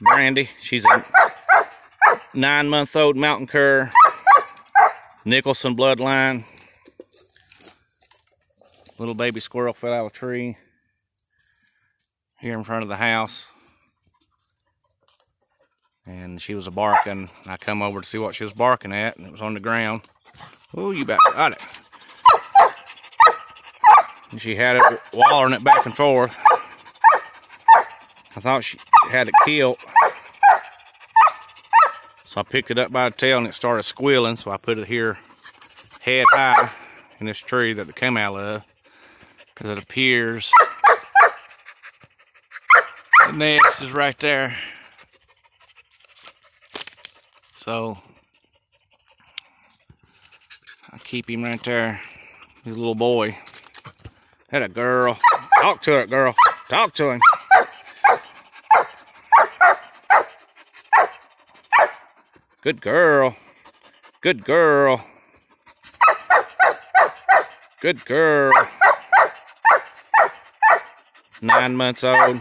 Brandy. She's a nine month old mountain cur, Nicholson bloodline. Little baby squirrel fell out of a tree here in front of the house. And she was a barking. I come over to see what she was barking at, and it was on the ground. Oh, you about got it. And she had it wallering it back and forth. I thought she had it killed. So I picked it up by the tail and it started squealing. So I put it here head high in this tree that it came out of because it appears the nest is right there. So I keep him right there. He's a little boy. That a girl. Talk to it, girl. Talk to him. Good girl. Good girl. Good girl nine months old.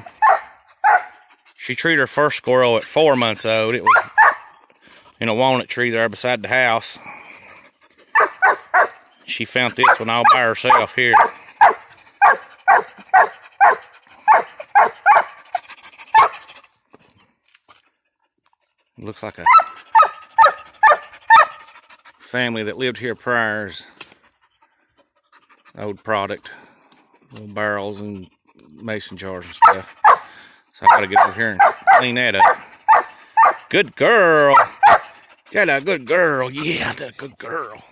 She treated her first squirrel at four months old. It was in a walnut tree there beside the house. She found this one all by herself here. Looks like a family that lived here prior's old product. Little barrels and mason jars and stuff. So I gotta get over here and clean that up. Good girl. That a good girl. Yeah, that a good girl.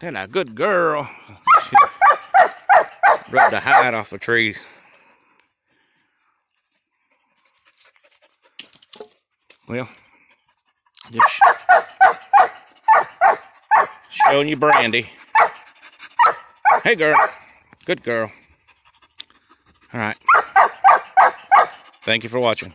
That a good girl. Rubbed the hide off a tree. Well, just showing you Brandy. Hey, girl. Good girl. All right. Thank you for watching.